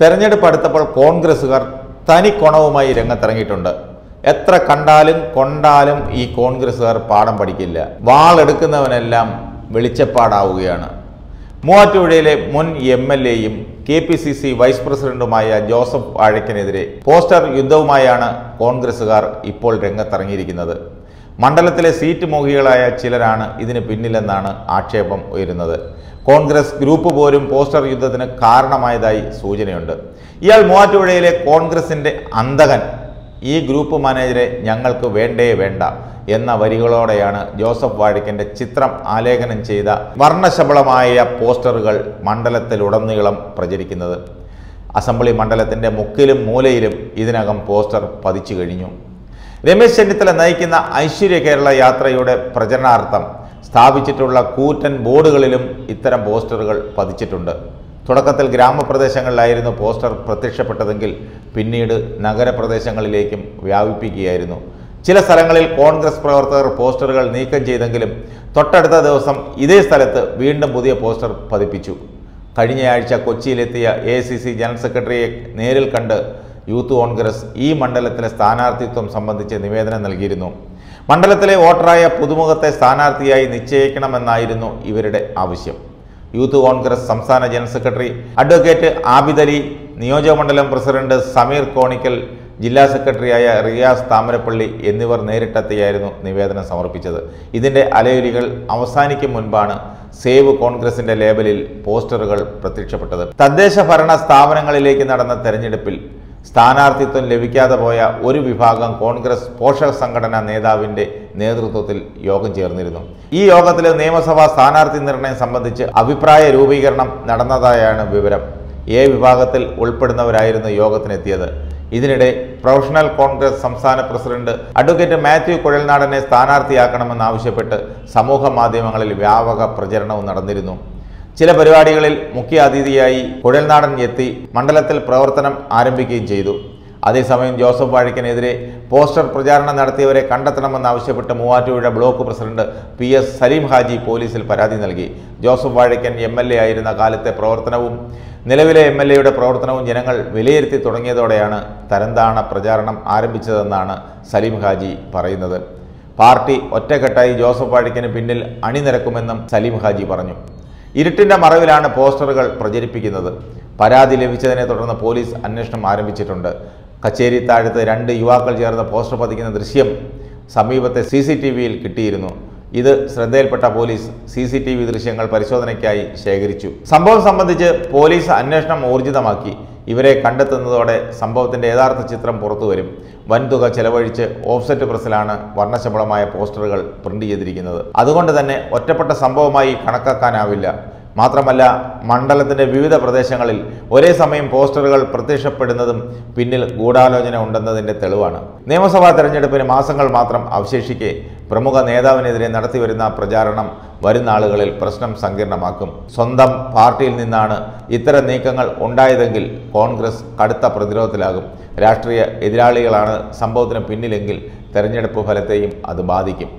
തെരഞ്ഞെടുപ്പ് അടുത്തപ്പോൾ കോൺഗ്രസ്സുകാർ തനി കൊണവുമായി രംഗത്തിറങ്ങിയിട്ടുണ്ട്. എത്ര കണ്ടാലും കൊണ്ടാലും ഈ കോൺഗ്രസ്സുകാർ പാഠം പഠിക്കില്ല. വാളെടുക്കുന്നവനെല്ലാം വെളിച്ചപ്പാടാവുകയാണ്. മൂവാറ്റുപുഴയിലെ മുൻ എം എൽ എയും K P C C vice പ്രസിഡന്റുമായ ജോസഫ് വാഴയ്ക്കനെതിരെ പോസ്റ്റർ യുദ്ധവുമായാണ് കോൺഗ്രസുകാർ ഇപ്പോൾ രംഗത്തിറങ്ങിയിരിക്കുന്നത്. മണ്ഡലത്തിലെ സീറ്റ് മോഹികളായ ചിലരാണ് ഇതിന് പിന്നിലെന്നാണ് ആക്ഷേപം ഉയരുന്നത്. കോൺഗ്രസ് ഗ്രൂപ്പ് പോലും പോസ്റ്റർ യുദ്ധത്തിന് കാരണമായതായി സൂചനയുണ്ട്. ഇയാൾ മൂവാറ്റുപുഴയിലെ കോൺഗ്രസിന്റെ അന്തകൻ. ഈ ഗ്രൂപ്പ് മാനേജരെ ഞങ്ങൾക്ക് വേണ്ടേ വേണ്ട എന്ന വരികളോടെയാണ് ജോസഫ് വാഴിക്കന്റെ ചിത്രം ആലേഖനം ചെയ്ത വർണശബളമായ പോസ്റ്ററുകൾ മണ്ഡലത്തിലുടനീളം പ്രചരിക്കുന്നത്. അസംബ്ലി മണ്ഡലത്തിന്റെ മുക്കിലും മൂലയിലും ഇതിനകം പോസ്റ്റർ പതിച്ചു കഴിഞ്ഞു. രമേശ് ചെന്നിത്തല നയിക്കുന്ന ഐശ്വര്യ കേരള യാത്രയുടെ പ്രചരണാർത്ഥം സ്ഥാപിച്ചിട്ടുള്ള കൂറ്റൻ ബോർഡുകളിലും ഇത്തരം പോസ്റ്ററുകൾ പതിച്ചിട്ടുണ്ട്. തുടക്കത്തിൽ ഗ്രാമപ്രദേശങ്ങളിലായിരുന്നു പോസ്റ്റർ പ്രത്യക്ഷപ്പെട്ടതെങ്കിൽ പിന്നീട് നഗരപ്രദേശങ്ങളിലേക്കും വ്യാപിപ്പിക്കുകയായിരുന്നു. ചില സ്ഥലങ്ങളിൽ കോൺഗ്രസ് പ്രവർത്തകർ പോസ്റ്ററുകൾ നീക്കം ചെയ്തെങ്കിലും തൊട്ടടുത്ത ദിവസം ഇതേ സ്ഥലത്ത് വീണ്ടും പുതിയ പോസ്റ്റർ പതിപ്പിച്ചു. കഴിഞ്ഞയാഴ്ച കൊച്ചിയിലെത്തിയ എ സി സി ജനറൽ സെക്രട്ടറിയെ നേരിൽ കണ്ട് യൂത്ത് കോൺഗ്രസ് ഈ മണ്ഡലത്തിലെ സ്ഥാനാർത്ഥിത്വം സംബന്ധിച്ച് നിവേദനം നൽകിയിരുന്നു. മണ്ഡലത്തിലെ വോട്ടറായ പുതുമുഖത്തെ സ്ഥാനാർത്ഥിയായി നിശ്ചയിക്കണമെന്നായിരുന്നു ഇവരുടെ ആവശ്യം. യൂത്ത് കോൺഗ്രസ് സംസ്ഥാന ജനറൽ സെക്രട്ടറി അഡ്വക്കേറ്റ് ആബിദലി നിയോജകമണ്ഡലം പ്രസിഡന്റ് സമീർ കോണിക്കൽ ജില്ലാ സെക്രട്ടറിയായ റിയാസ് താമരപ്പള്ളി എന്നിവർ നേരിട്ടെത്തിയായിരുന്നു നിവേദനം സമർപ്പിച്ചത്. ഇതിന്റെ അലയൊലികൾ അവസാനിക്കും മുൻപാണ് സേവ് കോൺഗ്രസിന്റെ ലേബലിൽ പോസ്റ്ററുകൾ പ്രത്യക്ഷപ്പെട്ടത്. തദ്ദേശ ഭരണ സ്ഥാപനങ്ങളിലേക്ക് നടന്ന തെരഞ്ഞെടുപ്പിൽ സ്ഥാനാർത്ഥിത്വം ലഭിക്കാതെ പോയ ഒരു വിഭാഗം കോൺഗ്രസ് പോഷക സംഘടനാ നേതാവിന്റെ നേതൃത്വത്തിൽ യോഗം ചേർന്നിരുന്നു. ഈ യോഗത്തിൽ നിയമസഭാ സ്ഥാനാർത്ഥി നിർണയം സംബന്ധിച്ച് അഭിപ്രായ രൂപീകരണം നടന്നതായാണ് വിവരം. എ വിഭാഗത്തിൽ ഉൾപ്പെടുന്നവരായിരുന്നു യോഗത്തിനെത്തിയത്. ഇതിനിടെ പ്രൊഫഷണൽ കോൺഗ്രസ് സംസ്ഥാന പ്രസിഡന്റ് അഡ്വക്കേറ്റ് മാത്യു കുഴൽനാടനെ സ്ഥാനാർത്ഥിയാക്കണമെന്നാവശ്യപ്പെട്ട് സമൂഹ മാധ്യമങ്ങളിൽ വ്യാപക പ്രചരണവും നടന്നിരുന്നു. ചില പരിപാടികളിൽ മുഖ്യ അതിഥിയായി കുഴൽനാടൻ എത്തി മണ്ഡലത്തിൽ പ്രവർത്തനം ആരംഭിക്കുകയും ചെയ്തു. അതേസമയം ജോസഫ് വാഴക്കനെതിരെ പോസ്റ്റർ പ്രചാരണം നടത്തിയവരെ കണ്ടെത്തണമെന്നാവശ്യപ്പെട്ട് Muvattupuzha block president P S Saleem Haji പോലീസിൽ പരാതി നൽകി. Joseph Vazhakkan M L A ആയിരുന്ന കാലത്തെ പ്രവർത്തനവും നിലവിലെ എം എൽ എയുടെ പ്രവർത്തനവും ജനങ്ങൾ വിലയിരുത്തി തുടങ്ങിയതോടെയാണ് തരംതാണ പ്രചാരണം ആരംഭിച്ചതെന്നാണ് സലീം ഹാജി പറയുന്നത്. പാർട്ടി ഒറ്റക്കെട്ടായി ജോസഫ് വാഴക്കന് പിന്നിൽ അണിനിരക്കുമെന്നും സലീം ഹാജി പറഞ്ഞു. ഇരുട്ടിന്റെ മറവിലാണ് പോസ്റ്ററുകൾ പ്രചരിപ്പിക്കുന്നത്. പരാതി ലഭിച്ചതിനെ തുടർന്ന് പോലീസ് അന്വേഷണം ആരംഭിച്ചിട്ടുണ്ട്. കച്ചേരി താഴത്ത് രണ്ട് യുവാക്കൾ ചേർന്ന് പോസ്റ്റർ പതിക്കുന്ന ദൃശ്യം സമീപത്തെ സി കിട്ടിയിരുന്നു. ഇത് ശ്രദ്ധയിൽപ്പെട്ട police C C T V ദൃശ്യങ്ങൾ പരിശോധനയ്ക്കായി ശേഖരിച്ചു. സംഭവം സംബന്ധിച്ച് പോലീസ് അന്വേഷണം ഊർജിതമാക്കി. ഇവരെ കണ്ടെത്തുന്നതോടെ സംഭവത്തിന്റെ യഥാർത്ഥ ചിത്രം പുറത്തുവരും. വൻതുക ചെലവഴിച്ച് ഓഫ്സെറ്റ് പ്രസ്സിലാണ് വർണശബളമായ പോസ്റ്ററുകൾ പ്രിന്റ് ചെയ്തിരിക്കുന്നത്. അതുകൊണ്ട് തന്നെ ഒറ്റപ്പെട്ട സംഭവമായി കണക്കാക്കാനാവില്ല. മാത്രമല്ല മണ്ഡലത്തിന്റെ വിവിധ പ്രദേശങ്ങളിൽ ഒരേ സമയം പോസ്റ്ററുകൾ പ്രത്യക്ഷപ്പെടുന്നതും പിന്നിൽ ഗൂഢാലോചന ഉണ്ടെന്നതിന്റെ തെളിവാണ്. നിയമസഭാ തെരഞ്ഞെടുപ്പിന് മാസങ്ങൾ മാത്രം അവശേഷിക്കെ പ്രമുഖ നേതാവിനെതിരെ നടത്തിവരുന്ന പ്രചാരണം വരുന്ന ആളുകളിൽ പ്രശ്നം സങ്കീർണമാക്കും. സ്വന്തം പാർട്ടിയിൽ നിന്നാണ് ഇത്തരം നീക്കങ്ങൾ ഉണ്ടായതെങ്കിൽ കോൺഗ്രസ് കടുത്ത പ്രതിരോധത്തിലാകും. രാഷ്ട്രീയ എതിരാളികളാണ് സംഭവത്തിന് പിന്നിലെങ്കിൽ തെരഞ്ഞെടുപ്പ് ഫലത്തെയും അത് ബാധിക്കും.